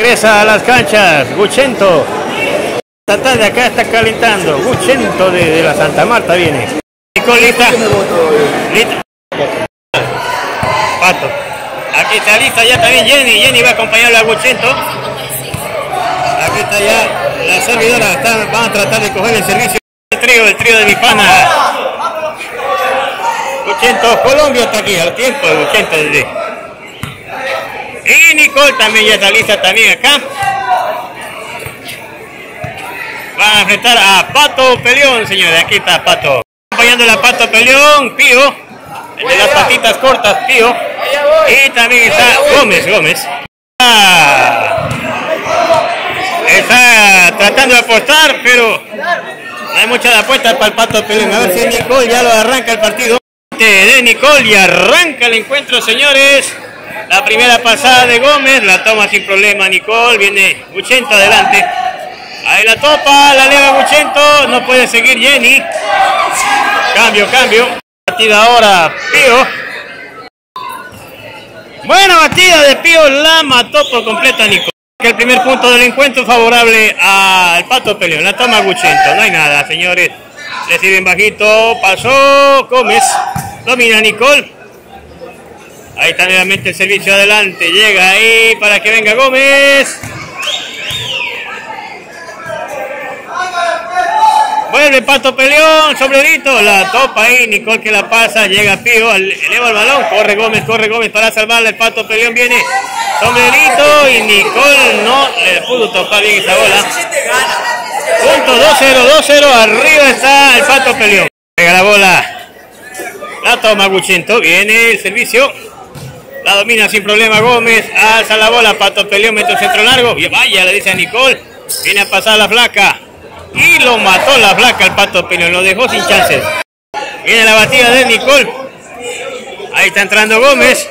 Regresa a las canchas, Guchento. Esta tarde acá está calentando. Guchento de, de la Santa Marta viene. Nicole, lista. Lista. Pato. Aquí está lista ya también Jenny. Jenny va a acompañarlo a Guchento. Aquí está ya la servidora. Van a tratar de coger el servicio. El trío, el trío de mi pana. Guchento, Colombia está aquí, al tiempo de Guchento. Y Nicole también ya está lista también acá. Van a enfrentar a Pato Peleón, señores. Aquí está Pato. Acompañando a Pato Peleón, Pío. El de las patitas cortas, Pío. Y también está Gómez, Gómez. Ah, Está tratando de apostar, pero hay mucha apuesta para el Pato Peleón. A ver si Nicole ya lo arranca el partido. De Nicole y arranca el encuentro, señores. La primera pasada de Gómez, la toma sin problema Nicole, viene Guchento adelante. Ahí la topa, la eleva Guchento, no puede seguir Jenny. Cambio, cambio. Batida ahora Pío. Buena batida de Pío, la mató por completo a Nicole. El primer punto del encuentro favorable al Pato Peleón. La toma Guchento, no hay nada, señores. Le sirven bajito, pasó Gómez. Domina Nicole. Ahí está nuevamente el servicio adelante. Llega ahí para que venga Gómez. Vuelve Pato Peleón, sombrerito, la topa ahí, Nicole que la pasa, llega Pío, eleva el balón, corre Gómez, corre Gómez para salvarle, el Pato Peleón viene, sombrerito y Nicole no le pudo topar bien esa bola. Punto 2-0, 2-0, arriba está el Pato Peleón. Pega la bola, la toma Guchento, viene el servicio, la domina sin problema Gómez, alza la bola, Pato Peleón, mete el centro largo, vaya, le dice a Nicole, viene a pasar la flaca, y lo mató la flaca el Pato Peleón, lo dejó sin chances. Viene la batida de Nicole, ahí está entrando Gómez,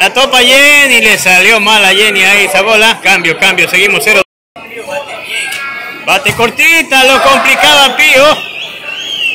la topa Jenny, le salió mal a Jenny ahí esa bola, cambio, cambio, seguimos 0. Bate cortita, lo complicaba Pío.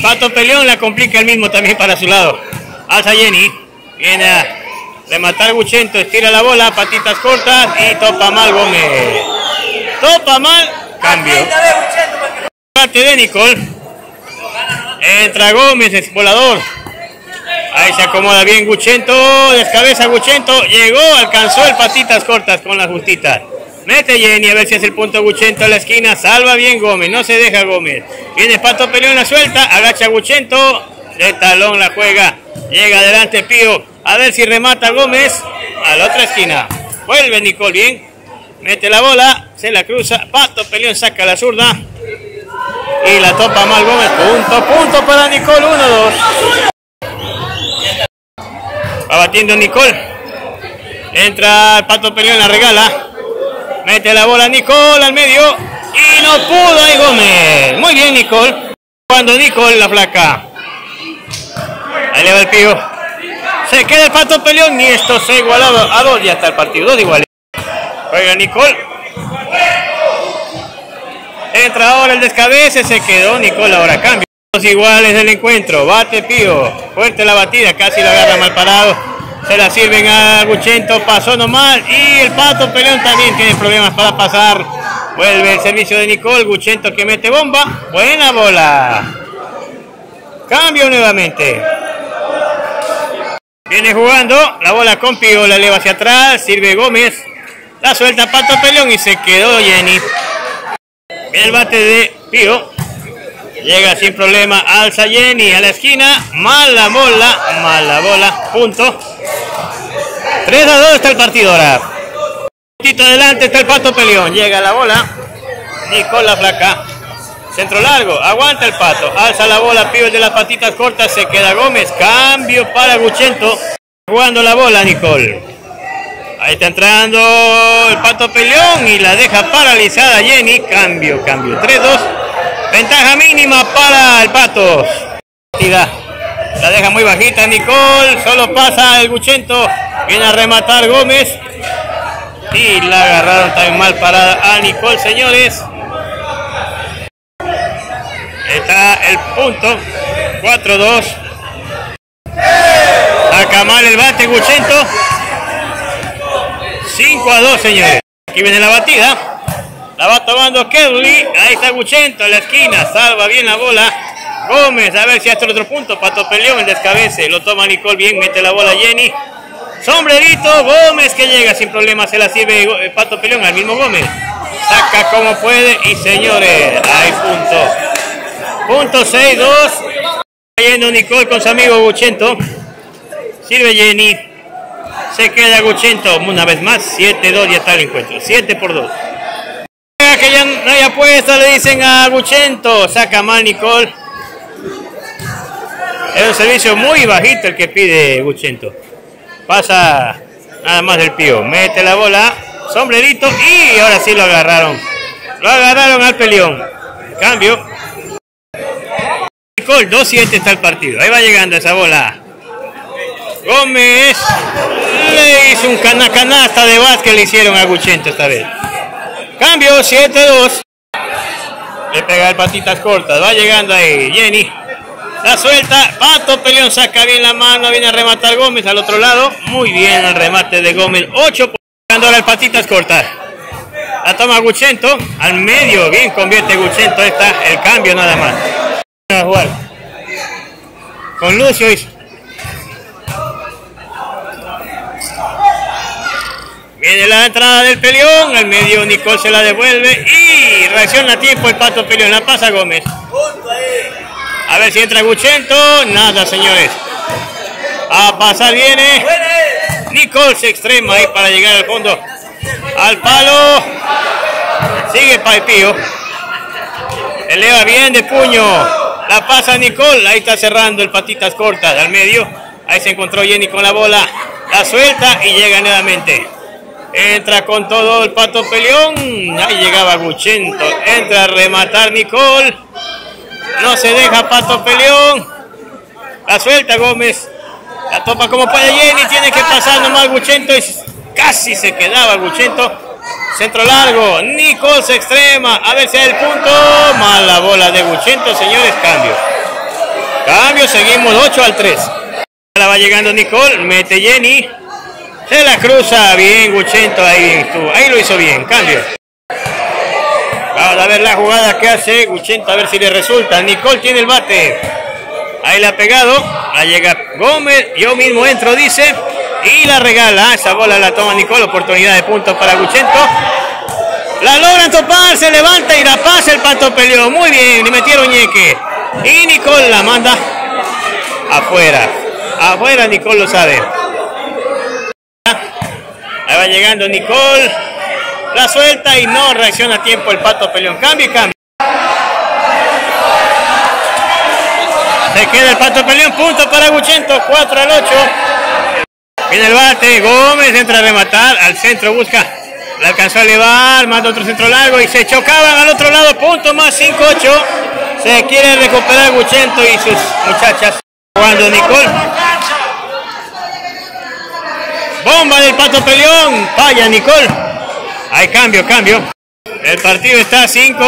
Pato Peleón la complica el mismo también para su lado. Alza Jenny. Viene a rematar Guchento. Estira la bola. Patitas cortas. Y topa mal Gómez. Topa mal. Cambio. Bate de Nicole. Entra Gómez, es volador. Ahí se acomoda bien Guchento. Descabeza Guchento. Llegó, alcanzó el patitas cortas con las justitas. Mete Jenny a ver si es el punto Guchento a la esquina. Salva bien Gómez. No se deja Gómez. Viene Pato Peleón la suelta. Agacha Guchento. De talón la juega. Llega adelante Pío. A ver si remata Gómez. A la otra esquina. Vuelve Nicole bien. Mete la bola. Se la cruza. Pato Peleón saca la zurda. Y la topa mal Gómez. Punto, punto para Nicole. 1-2. Va batiendo Nicole. Entra el Pato Peleón, la regala. Mete la bola Nicole al medio. Y no pudo ahí Gómez. Muy bien Nicole. Cuando Nicole la flaca. Ahí le va el pío. Se queda el Pato Peleón y esto se ha igualado a dos. Ya está el partido. Dos iguales. Juega Nicole. Entra ahora el descabece. Se quedó Nicole ahora. Cambio. Dos iguales del encuentro. Bate Pío. Fuerte la batida. Casi lo agarra mal parado. Se la sirven a Guchento. Pasó nomás. Y el Pato Peleón también tiene problemas para pasar. Vuelve el servicio de Nicole. Guchento que mete bomba. Buena bola. Cambio nuevamente. Viene jugando. La bola con Pío. La eleva hacia atrás. Sirve Gómez. La suelta Pato Peleón y se quedó Jenny. El bate de Pío. Llega sin problema, alza Jenny a la esquina, mala bola, mala bola, punto. 3 a 2 está el partido ahora. Un poquito adelante está el Pato Peleón, llega la bola, Nicole la flaca. Centro largo, aguanta el Pato, alza la bola, pibe de las patitas cortas, se queda Gómez, cambio para Guchento, jugando la bola Nicole. Ahí está entrando el Pato Peleón y la deja paralizada Jenny, cambio, cambio, 3-2. Ventaja mínima para el Patos. La deja muy bajita Nicole. Solo pasa el Guchento. Viene a rematar Gómez. Y la agarraron también mal parada a Nicole, señores. Está el punto. 4-2. Saca mal el bate Guchento. 5 a 2, señores. Aquí viene la batida. La va tomando Kelly. Ahí está Guchento en la esquina. Salva bien la bola. Gómez, a ver si hace el otro punto. Pato Peleón, el descabece. Lo toma Nicole bien. Mete la bola Jenny. Sombrerito. Gómez que llega sin problema. Se la sirve eh, Pato Peleón al mismo Gómez. Saca como puede. Y señores, hay punto. Punto 6-2. Yendo Nicole con su amigo Guchento. Sirve Jenny. Se queda Guchento una vez más. 7-2 ya está el encuentro. 7 por 2 que ya no hay apuesta, le dicen a Guchento, saca mal Nicole. Es un servicio muy bajito el que pide Guchento. Pasa nada más del pío, mete la bola, sombrerito y ahora sí lo agarraron. Lo agarraron al peleón. Cambio. Nicole, 2-7 está el partido. Ahí va llegando esa bola. Gómez le hizo un cana canasta de básquet le hicieron a Guchento esta vez. Cambio 7-2. Le pega el patitas cortas. Va llegando ahí. Jenny. La suelta. Pato Peleón saca bien la mano. Viene a rematar Gómez al otro lado. Muy bien el remate de Gómez. 8 por el patitas cortas. La toma Guchento. Al medio. Bien convierte Guchento. Está el cambio nada más. Con Lucio hizo. Viene la entrada del peleón, al medio Nicole se la devuelve y reacciona a tiempo el pato peleón, la pasa Gómez. A ver si entra Guchento, nada señores. A pasar viene. Nicole se extrema ahí para llegar al fondo. Al palo. Sigue Paipío. Eleva bien de puño. La pasa Nicole. Ahí está cerrando el patitas cortas al medio. Ahí se encontró Jenny con la bola. La suelta y llega nuevamente. Entra con todo el pato peleón. Ahí llegaba Guchento. Entra a rematar Nicole. No se deja pato peleón. La suelta Gómez. La topa como puede Jenny. Tiene que pasar nomás Guchento. Y casi se quedaba Guchento. Centro largo. Nicole se extrema. A ver si hay el punto. Mala bola de Guchento, señores. Cambio. Cambio. Seguimos 8 al 3. Ahora va llegando Nicole. Mete Jenny. Se la cruza bien Guchento, ahí Ahí lo hizo bien, cambio. Vamos a ver la jugada que hace Guchento, a ver si le resulta. Nicole tiene el bate. Ahí la ha pegado. Ahí llega Gómez. Yo mismo entro, dice. Y la regala. Esa bola la toma Nicole. Oportunidad de punto para Guchento. La logran topar. Se levanta y la pasa el pato peleó. Muy bien. Le metieron ñeque. Y Nicole la manda afuera. Afuera Nicole lo sabe. Ahí va llegando Nicole. La suelta y no reacciona a tiempo el pato peleón. Cambio y cambio. Se queda el pato peleón. Punto para Guchento. 4 al 8. Viene el bate. Gómez entra a rematar. Al centro busca. La alcanzó a elevar. Manda otro centro largo. Y se chocaban al otro lado. Punto más 5-8. Se quiere recuperar Guchento y sus muchachas. Cuando Nicole Bomba del Pato Peleón. Vaya, Nicole. Hay cambio, cambio. El partido está 5,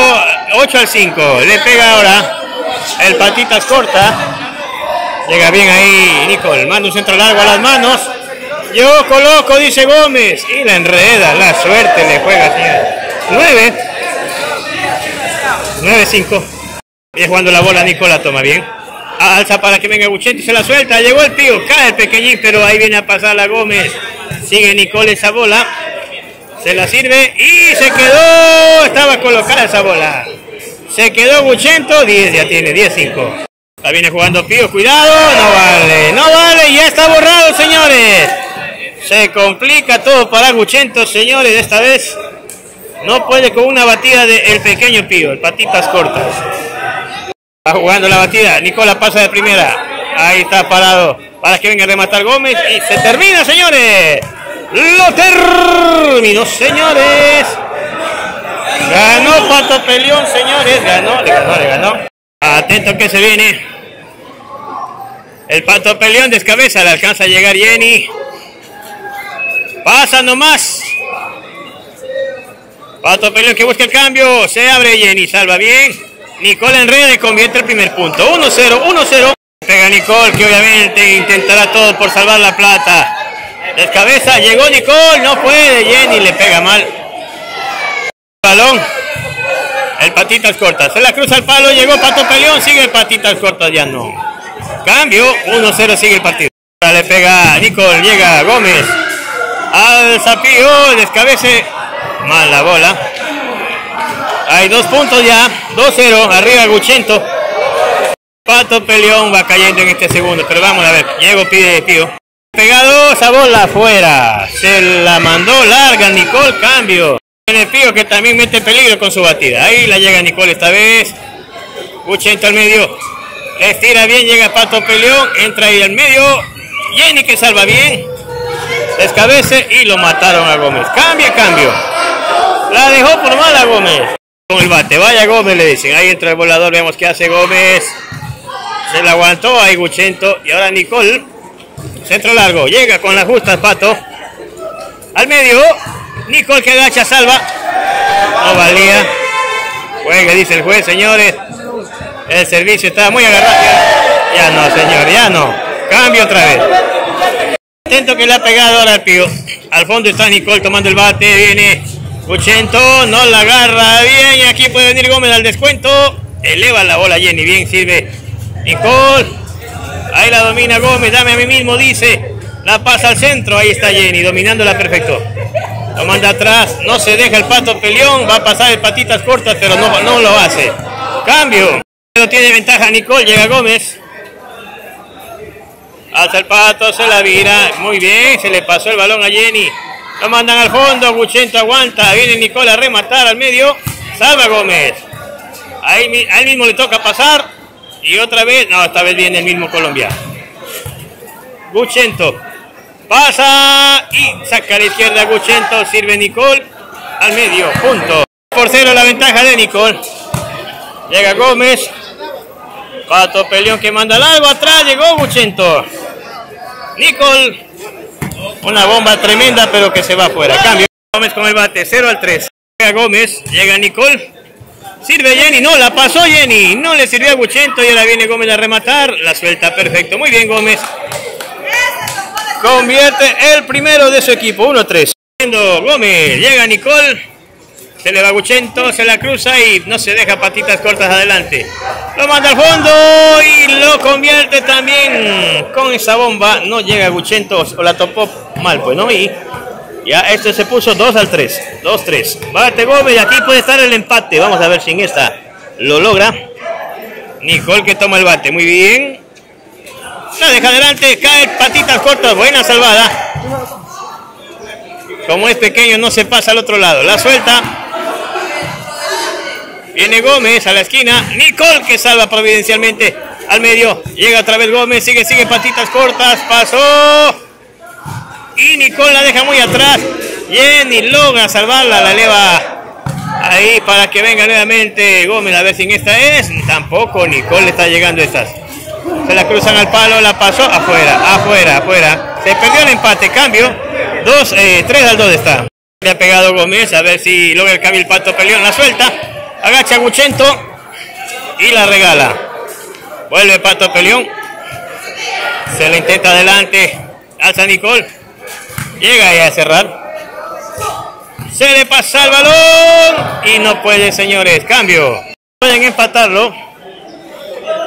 8 al 5. Le pega ahora el patitas corta. Llega bien ahí Nicole. Manda un centro largo a las manos. Yo coloco, dice Gómez. Y la enreda. La suerte le juega, señor. 9. 9-5. Y jugando la bola, Nicola toma bien. Alza para que venga Guchento y se la suelta. Llegó el pío. Cae el pequeñín, pero ahí viene a pasar la Gómez. Sigue Nicole esa bola. Se la sirve y se quedó. Estaba colocada esa bola. Se quedó Guchento. 10 ya tiene. 10-5. La viene jugando Pío. Cuidado. No vale. No vale. Ya está borrado, señores. Se complica todo para Guchento, señores. Esta vez no puede con una batida del pequeño Pío. El patitas cortas. Va jugando la batida. Nicola pasa de primera. Ahí está parado. Para que venga a rematar Gómez. Y se termina, señores. Lo terminó, señores. Ganó Pato Peleón, señores. Ganó, le ganó, le ganó. Atento que se viene. El Pato Peleón descabeza. Le alcanza a llegar Jenny. Pasa nomás. Pato Peleón que busca el cambio. Se abre Jenny. Salva bien. Nicole enreda y convierte el primer punto. 1-0, 1-0. Pega Nicole, que obviamente intentará todo por salvar la plata. Descabeza, llegó Nicole, no puede, Jenny le pega mal. Balón. El patitas cortas. Se la cruza el palo, llegó Pato Peleón, sigue patitas cortas, ya no. Cambio, 1-0 sigue el partido. Le pega Nicole, llega Gómez. Al Zapío, descabece. Mal la bola. Hay dos puntos ya. 2-0. Arriba Guchento. Pato Peleón va cayendo en este segundo. Pero vamos a ver. Llego pide Pío. Pegado esa bola afuera. Se la mandó larga Nicole. Cambio. El Pío que también mete peligro con su batida. Ahí la llega Nicole esta vez. Guchento al medio. Estira bien. Llega Pato Peleón. Entra ahí al medio. Jenny que salva bien. Descabece y lo mataron a Gómez. Cambia, cambio. La dejó por mala Gómez. Con el bate. Vaya Gómez, le dicen. Ahí entra el volador. Vemos qué hace Gómez. Se la aguantó ahí Guchento. Y ahora Nicole. Centro largo. Llega con la justa Pato. Al medio. Nicole que agacha, salva. No valía. Juegue, dice el juez, señores. El servicio está muy agarrado. Ya no, señor, ya no. Cambio otra vez. Atento que le ha pegado ahora pío. Al fondo está Nicole tomando el bate. Viene Guchento. No la agarra bien. Y aquí puede venir Gómez al descuento. Eleva la bola Jenny. Bien sirve Nicole. Ahí la domina Gómez. Dame a mí mismo, dice. La pasa al centro. Ahí está Jenny. Dominándola perfecto. Lo manda atrás. No se deja el pato peleón. Va a pasar el patitas cortas, pero no, no lo hace. Cambio. No tiene ventaja Nicole. Llega Gómez. Alza el pato, se la vira. Muy bien, se le pasó el balón a Jenny. Lo mandan al fondo, Guchento aguanta. Viene Nicole a rematar al medio. Salva Gómez. Ahí, a él mismo le toca pasar. Y otra vez, no, esta vez viene el mismo colombiano. Guchento. Pasa y saca a la izquierda Guchento. Sirve Nicole al medio. Punto. Por cero la ventaja de Nicole. Llega Gómez. Pato Peleón que manda largo atrás. Llegó Guchento. Nicole. Una bomba tremenda, pero que se va afuera. Cambio. Gómez con el bate. 0 al 3. Llega Gómez. Llega Nicole. Sirve Jenny. No, la pasó Jenny. No le sirvió a Guchento y ahora viene Gómez a rematar. La suelta perfecto. Muy bien, Gómez. Convierte el primero de su equipo. 1-3. Gómez. Llega Nicole. Se le va Guchento, se la cruza y no se deja patitas cortas adelante. Lo manda al fondo y lo convierte también con esa bomba. No llega Guchento o la topó mal, pues no. Y ya este se puso 2 al 3. 2-3. Bate Gómez aquí puede estar el empate. Vamos a ver si en esta lo logra. Nicole que toma el bate. Muy bien. La deja adelante. Cae patitas cortas. Buena salvada. Como es pequeño no se pasa al otro lado. La suelta. Viene Gómez a la esquina. Nicole que salva providencialmente al medio. Llega otra vez Gómez. Sigue, sigue patitas cortas. Pasó. Y Nicole la deja muy atrás. Jenny logra salvarla. La eleva ahí para que venga nuevamente Gómez. A ver si en esta es. Tampoco Nicole está llegando estas. Se la cruzan al palo. La pasó afuera. Afuera, afuera. Se perdió el empate. Cambio. 2, 3 al 2 está. Le ha pegado Gómez. A ver si logra el cambio el pato peleón. La suelta. Agacha Guchento y la regala. Vuelve Pato Peleón. Se le intenta adelante. Alza Nicole. Llega ahí a cerrar. Se le pasa el balón. Y no puede, señores. Cambio. Pueden empatarlo.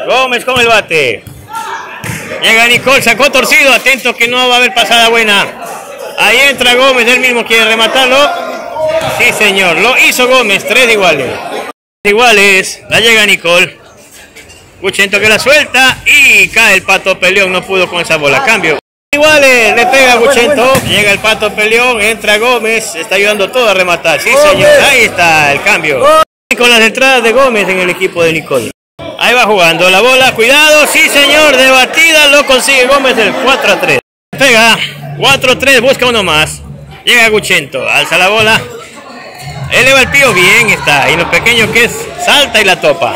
Gómez con el bate. Llega Nicole. Sacó torcido. Atento que no va a haber pasada buena. Ahí entra Gómez. Él mismo quiere rematarlo. Sí, señor. Lo hizo Gómez. Tres iguales. Iguales. La llega Nicole. Guchento que la suelta y cae el pato peleón. No pudo con esa bola. Cambio. Iguales. Le pega Guchento. Llega el pato peleón. Entra Gómez. Está ayudando todo a rematar. Sí, señor. Ahí está el cambio. Con las entradas de Gómez en el equipo de Nicole. Ahí va jugando la bola. Cuidado. Sí, señor. De batida lo consigue Gómez el 4 a 3. Pega. 4 a 3. Busca uno más. Llega Guchento. Alza la bola. Eleva el pío, bien está. Y lo pequeño que es, salta y la topa.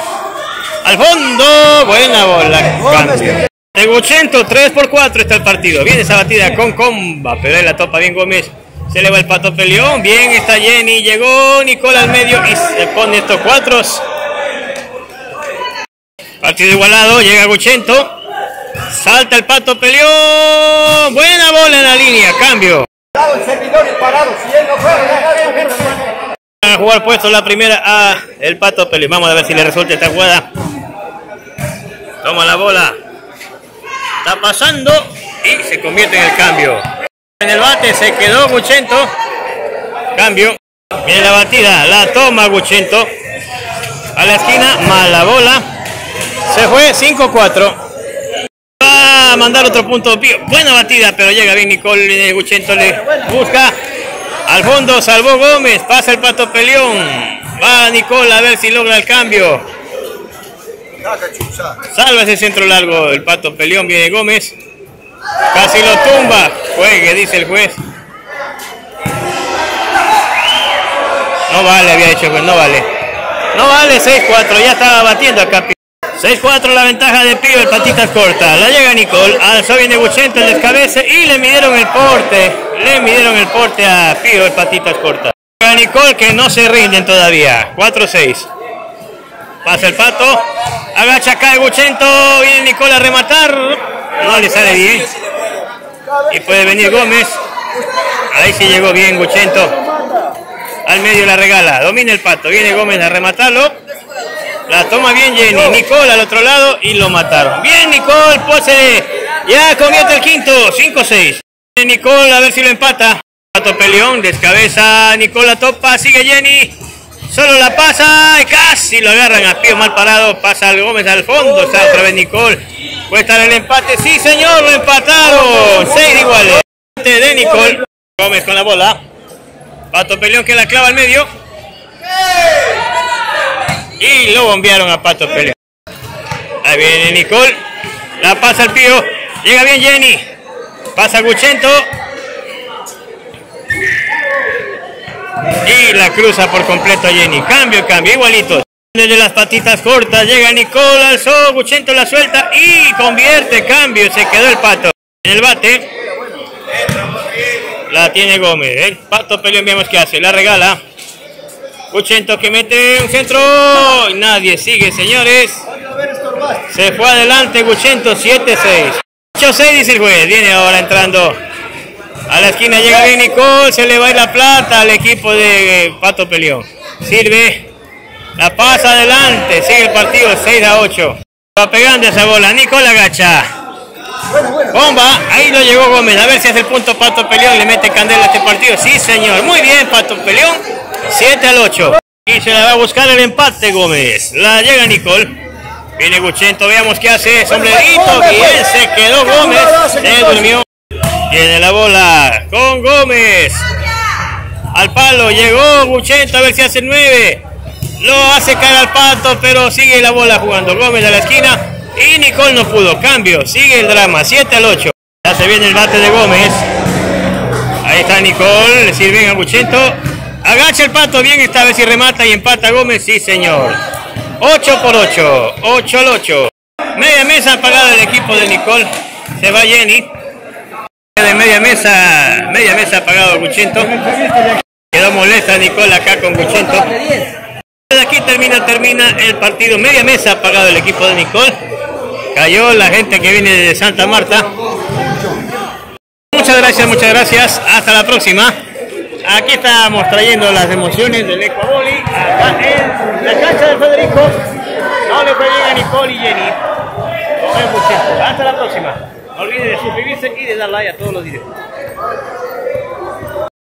Al fondo, buena bola. Cambio. De 80, 3 por 4 está el partido. Viene esa batida con comba, pero ahí la topa bien Gómez. Se eleva el pato peleón. Bien está Jenny. Llegó Nicola al medio y se pone estos cuatro. Partido igualado. Llega Guchento. Salta el pato peleón. Buena bola en la línea. Cambio. A jugar puesto la primera a el pato peleón. Vamos a ver si le resulta esta jugada. Toma la bola. Está pasando y se convierte en el cambio. En el bate se quedó Guchento. Cambio. Viene la batida. La toma Guchento. A la esquina. Mala bola. Se fue 5-4. Va a mandar otro punto. Buena batida, pero llega bien Nicole. Guchento le busca. Al fondo salvó Gómez. Pasa el pato peleón. Va Nicole a ver si logra el cambio. Salva ese centro largo. El pato peleón. Viene Gómez. Casi lo tumba. Juegue, dice el juez. No vale, había dicho que no vale. No vale 6-4, ya estaba batiendo acá. 6-4 la ventaja de Pío, el patitas corta. La llega Nicole, alzó bien de Buchento el descabece y le midieron el porte. Le midieron el porte a Pío, el patitas corta. A Nicole que no se rinden todavía. 4-6. Pasa el pato. Agacha acá el Buchento. Viene Nicole a rematar. No le sale bien. Y puede venir Gómez. Ahí sí llegó bien Guchento. Al medio la regala. Domina el pato. Viene Gómez a rematarlo. La toma bien Jenny. Nicole al otro lado y lo mataron. Bien Nicole. Pose. Ya convierte el quinto. 5-6. Nicole a ver si lo empata. Pato peleón. Descabeza. Nicole la topa. Sigue Jenny. Solo la pasa y casi lo agarran a Pío mal parado. Pasa al Gómez al fondo. Está otra vez Nicole. Puede estar el empate. Sí, señor, lo empataron. Seis iguales. De Nicole. Gómez con la bola. Pato Peleón que la clava al medio. Y lo bombearon a Pato Peleón. Ahí viene Nicole. La pasa al Pío. Llega bien Jenny. Pasa Guchento. Y la cruza por completo a Jenny. Cambio, cambio, igualito. Desde las patitas cortas llega Nicola, alzó, Guchento la suelta y convierte, cambio, se quedó el pato. En el bate. La tiene Gómez. El pato peleón, veamos qué hace. La regala. Guchento que mete un centro. Y nadie sigue, señores. Se fue adelante Guchento, 7-6. 8-6 dice el juez. Viene ahora entrando a la esquina llega bien Nicole, se le va a ir la plata al equipo de Pato Peleón. Sirve, la pasa adelante, sigue el partido 6 a 8. Va pegando esa bola, Nicole agacha. Bomba, ahí lo llegó Gómez, a ver si hace el punto Pato Peleón, le mete candela a este partido. Sí señor, muy bien Pato Peleón, 7 al 8. Y se la va a buscar el empate Gómez. La llega Nicole. Viene Guchento, veamos qué hace, sombrerito, bien, se quedó Gómez, se durmió. Tiene la bola con Gómez. Al palo, llegó Guchento a ver si hace nueve. Lo hace caer al pato, pero sigue la bola jugando. Gómez a la esquina y Nicole no pudo. Cambio, sigue el drama, 7 al 8. Ya se viene el bate de Gómez. Ahí está Nicole, le sirven a Guchento. Agacha el pato, bien esta vez y remata y empata Gómez, sí señor. 8 por 8, 8 al 8. Media mesa apagada el equipo de Nicole. Se va Jenny de media mesa, media mesa apagado Guchento. Quedó molesta Nicole acá con Guchento. Aquí termina, termina el partido. Media mesa apagado el equipo de Nicole. Cayó la gente que viene de Santa Marta. Muchas gracias, muchas gracias. Hasta la próxima. Aquí estamos trayendo las emociones del Ecuaboli. Acá en la cancha de Federico. No le fue bien a Nicole y Jenny. Hasta la próxima. No olviden de suscribirse y de dar like a todos los videos.